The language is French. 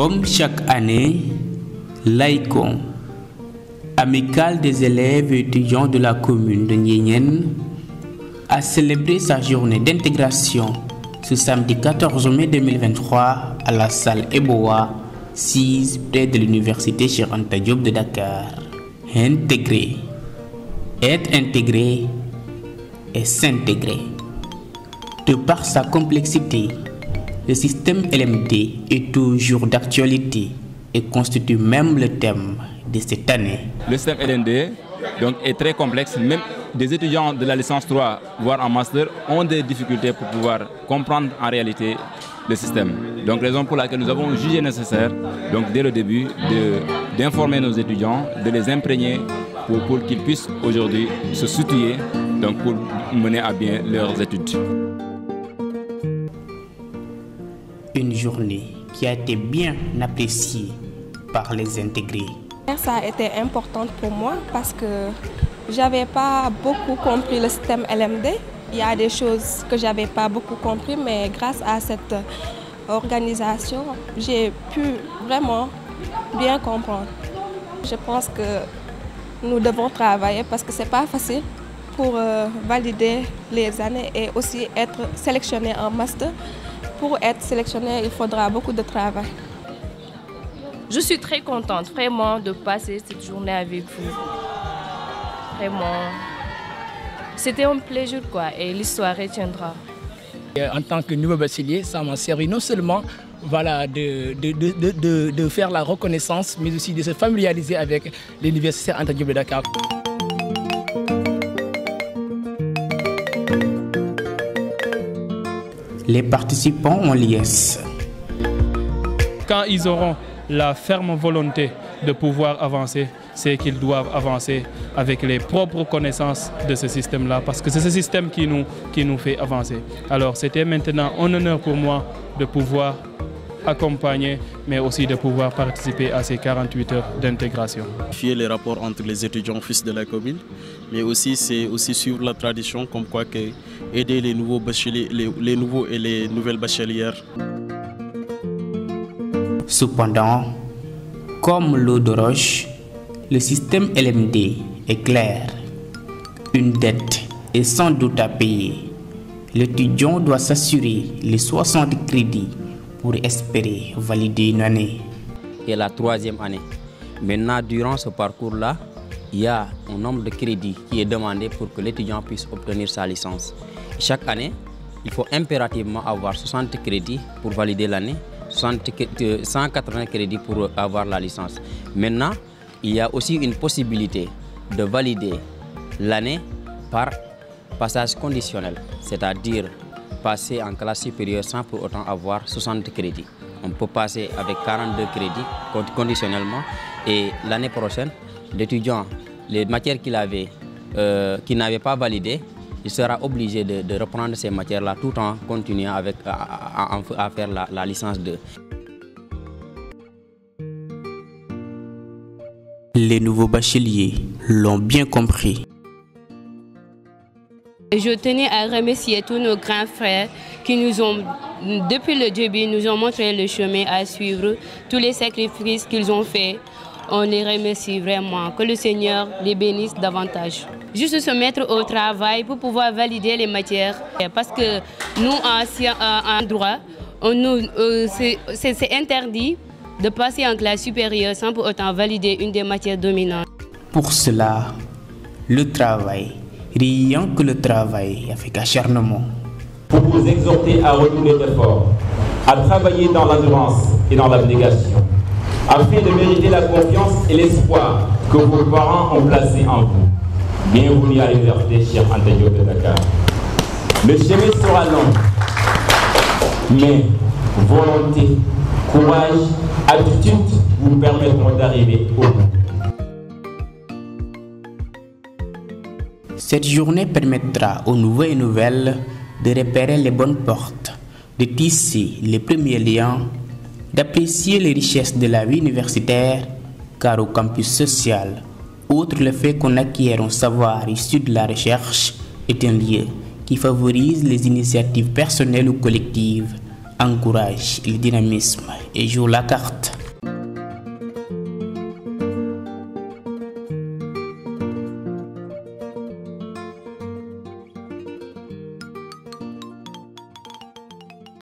Comme chaque année, l'AICON, Amicale des élèves et étudiants de la commune de Niénienne, a célébré sa journée d'intégration ce samedi 14 mai 2023 à la salle Eboa, 6 près de l'université Anta Diop de Dakar. Intégrer, être intégré et s'intégrer. De par sa complexité, le système LMD est toujours d'actualité et constitue même le thème de cette année. Le système LND donc, est très complexe. Même des étudiants de la licence 3, voire en master, ont des difficultés pour pouvoir comprendre en réalité le système. Donc, raison pour laquelle nous avons jugé nécessaire, donc, dès le début, d'informer nos étudiants, de les imprégner pour, pour qu'ils puissent aujourd'hui se soutenir donc, pour mener à bien leurs études. Une journée qui a été bien appréciée par les intégrés. Ça a été important pour moi parce que j'avais pas beaucoup compris le système LMD. Il y a des choses que j'avais pas beaucoup compris, mais grâce à cette organisation, j'ai pu vraiment bien comprendre. Je pense que nous devons travailler parce que c'est pas facile pour valider les années et aussi être sélectionné en master. Pour être sélectionné, il faudra beaucoup de travail. Je suis très contente vraiment de passer cette journée avec vous. Vraiment, c'était un plaisir quoi et l'histoire retiendra. En tant que nouveau bachelier, ça m'a servi non seulement voilà, de, de, de, de, faire la reconnaissance, mais aussi de se familiariser avec l'université Anta Diop de Dakar. Les participants ont liesse. Quand ils auront la ferme volonté de pouvoir avancer, c'est qu'ils doivent avancer avec les propres connaissances de ce système-là, parce que c'est ce système qui nous, qui nous fait avancer. Alors c'était maintenant un honneur pour moi de pouvoir accompagner, mais aussi de pouvoir participer à ces 48 heures d'intégration. les rapports entre les étudiants fils de la commune, mais aussi c'est aussi suivre la tradition comme quoi que aider les nouveaux, bacheliers, les, les nouveaux et les nouvelles bachelières. Cependant, comme l'eau de roche, le système LMD est clair. Une dette est sans doute à payer. L'étudiant doit s'assurer les 60 crédits pour espérer valider une année. Et la troisième année. Maintenant, durant ce parcours-là, il y a un nombre de crédits qui est demandé pour que l'étudiant puisse obtenir sa licence. Chaque année, il faut impérativement avoir 60 crédits pour valider l'année, 180 crédits pour avoir la licence. Maintenant, il y a aussi une possibilité de valider l'année par passage conditionnel, c'est-à-dire passer en classe supérieure sans pour autant avoir 60 crédits. On peut passer avec 42 crédits conditionnellement et l'année prochaine, l'étudiant, les matières qu'il avait, euh, qu'il n'avait pas validées, il sera obligé de, reprendre ces matières-là tout en continuant avec, à faire la, la licence 2. Les nouveaux bacheliers l'ont bien compris. Je tenais à remercier tous nos grands frères qui nous ont, depuis le début, nous ont montré le chemin à suivre, tous les sacrifices qu'ils ont faits. On les remercie vraiment. Que le Seigneur les bénisse davantage. Juste se mettre au travail pour pouvoir valider les matières. Parce que nous, en, droit, euh, c'est interdit de passer en classe supérieure sans pour autant valider une des matières dominantes. Pour cela, le travail, rien que le travail avec acharnement. Pour vous exhorter à redoubler d'efforts, à travailler dans l'endurance et dans l'abnégation, afin de mériter la confiance et l'espoir que vos parents ont placé en vous. Bienvenue à l'université cher Antonio de Dakar. Le chemin sera long, mais volonté, courage, attitude vous permettront d'arriver au bout. Cette journée permettra aux nouveaux et nouvelles de repérer les bonnes portes, de tisser les premiers liens, d'apprécier les richesses de la vie universitaire, car au campus social, outre le fait qu'on acquiert un savoir issu de la recherche, est un lieu qui favorise les initiatives personnelles ou collectives encourage le dynamisme et joue la carte